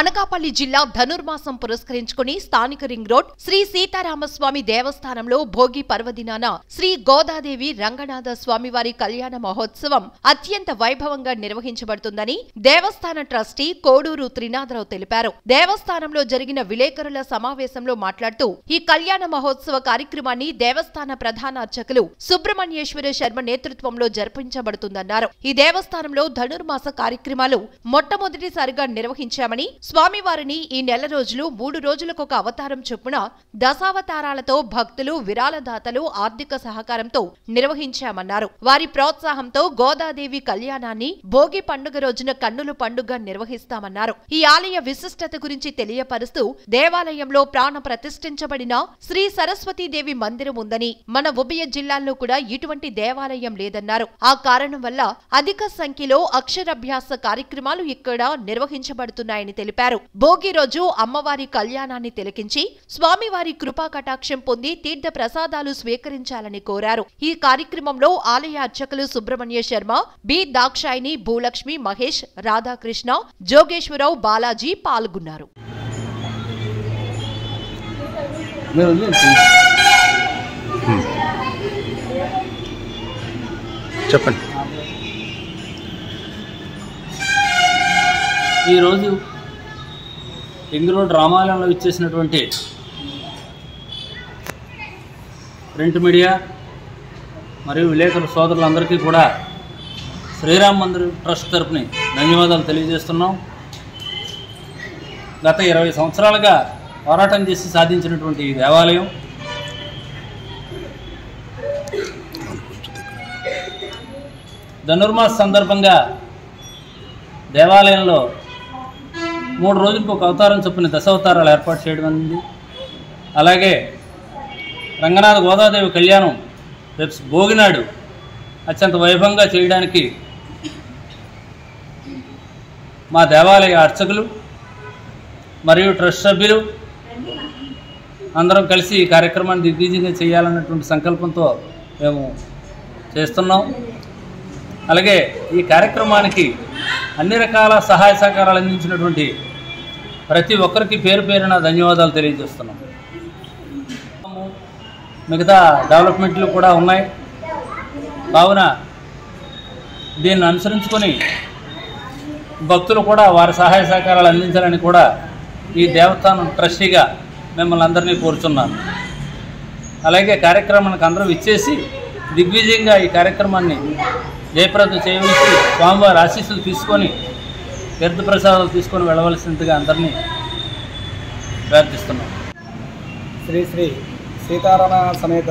అనకాపల్లి జిల్లా ధనుర్మాసం పురస్కరించుకుని స్థానిక రింగ్ రోడ్ శ్రీ సీతారామస్వామి దేవస్థానంలో భోగి పర్వదినాన శ్రీ గోదాదేవి రంగనాథ స్వామివారి కళ్యాణ మహోత్సవం అత్యంత వైభవంగా నిర్వహించబడుతుందని దేవస్థాన ట్రస్టీ కోడూరు త్రినాథరావు తెలిపారు. దేవస్థానంలో జరిగిన విలేకరుల సమావేశంలో మాట్లాడుతూ ఈ కళ్యాణ మహోత్సవ కార్యక్రమాన్ని దేవస్థాన ప్రధాన అర్చకులు సుబ్రహ్మణ్యేశ్వర శర్మ నేతృత్వంలో జరిపించబడుతుందన్నారు. ఈ దేవస్థానంలో ధనుర్మాస కార్యక్రమాలు మొట్టమొదటిసారిగా నిర్వహించామని స్వామివారిని ఈ నెల రోజులు మూడు రోజులకు ఒక అవతారం చొప్పున దశావతారాలతో భక్తులు విరాళదాతలు ఆర్థిక సహకారంతో నిర్వహించామన్నారు. వారి ప్రోత్సాహంతో గోదాదేవి కళ్యాణాన్ని భోగి పండుగ రోజున కన్నుల పండుగ నిర్వహిస్తామన్నారు. ఈ ఆలయ విశిష్టత గురించి తెలియపరుస్తూ దేవాలయంలో ప్రాణ ప్రతిష్ఠించబడిన శ్రీ సరస్వతీదేవి మందిరం ఉందని మన ఉభయ జిల్లాల్లో కూడా ఇటువంటి దేవాలయం లేదన్నారు. ఆ కారణం వల్ల అధిక సంఖ్యలో అక్షరాభ్యాస కార్యక్రమాలు ఇక్కడ నిర్వహించబడుతున్నాయని తెలిపారు. భోగి రోజు అమ్మవారి కళ్యాణాన్ని తిలకించి స్వామివారి కృపా కటాక్షం పొంది తీర్థ ప్రసాదాలు స్వీకరించాలని కోరారు. ఈ కార్యక్రమంలో ఆలయ అర్చకులు సుబ్రహ్మణ్య శర్మ బి. దాక్షాయిని భూలక్ష్మి మహేష్ రాధాకృష్ణ జోగేశ్వరరావు బాలాజీ పాల్గొన్నారు. చెప్పండి. ఈరోజు ఇందులో రామాలయంలో ఇచ్చేసినటువంటి ప్రింట్ మీడియా మరియు విలేకరుల సోదరులందరికీ కూడా శ్రీరామ్ మందిర్ ట్రస్ట్ తరపుని ధన్యవాదాలు తెలియజేస్తున్నాం. గత ఇరవై సంవత్సరాలుగా పోరాటం చేసి సాధించినటువంటి ఈ దేవాలయం ధనుర్మాస సందర్భంగా దేవాలయంలో మూడు రోజులకు ఒక అవతారం చొప్పున దశావతారాలు ఏర్పాటు చేయడం అనేది అలాగే రంగనాథ గోదాదేవి కళ్యాణం రేపు భోగినాడు అత్యంత వైభవంగా చేయడానికి మా దేవాలయ అర్చకులు మరియు ట్రస్ట్ సభ్యులు అందరం కలిసి ఈ కార్యక్రమాన్ని దిగ్విజయంగా చేయాలన్నటువంటి సంకల్పంతో మేము చేస్తున్నాం. అలాగే ఈ కార్యక్రమానికి అన్ని రకాల సహాయ సహకారాలు అందించినటువంటి ప్రతి ఒక్కరికి పేరు పేరున ధన్యవాదాలు తెలియజేస్తున్నాం. మిగతా డెవలప్మెంట్లు కూడా ఉన్నాయి. కావున దీన్ని అనుసరించుకొని భక్తులు కూడా వారి సహాయ సహకారాలు అందించాలని కూడా ఈ దేవస్థానం ట్రస్టీగా మిమ్మల్ని అందరినీ కోరుచున్నాను. అలాగే కార్యక్రమానికి అందరూ ఇచ్చేసి దిగ్విజయంగా ఈ కార్యక్రమాన్ని జయప్రదం చేయవలసి స్వామివారి ఆశీస్సులు తీసుకొని తీర్థప్రసాదాలు తీసుకొని వెళ్ళవలసిందిగా అందరినీ ప్రార్థిస్తున్నాం. శ్రీ శ్రీ సీతారామ సమేత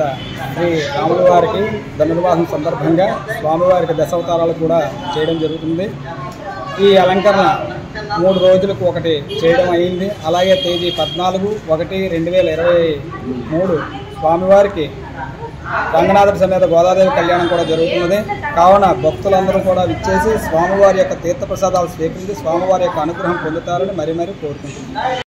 శ్రీ రాముల వారికి ధనుర్వాసం సందర్భంగా స్వామివారికి దశావతారాలు కూడా చేయడం జరుగుతుంది. ఈ అలంకరణ మూడు రోజులకు ఒకటి చేయడం అయింది. అలాగే తేదీ పద్నాలుగు ఒకటి రెండు వేల ఇరవై మూడు స్వామివారికి రంగనాథుడి సమేత గోదాదేవి కళ్యాణం కూడా జరుగుతున్నది. కావున భక్తులందరూ కూడా విచ్చేసి స్వామివారి యొక్క తీర్థప్రసాదాలు స్వీకరించి స్వామివారి యొక్క అనుగ్రహం పొందుతారని మరీ మరీ కోరుకుంటున్నాను